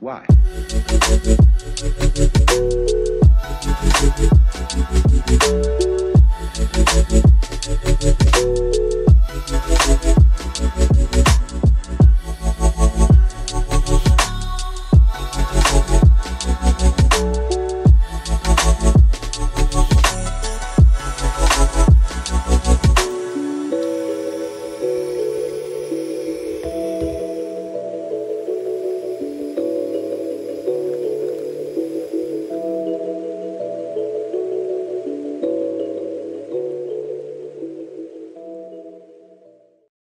Why?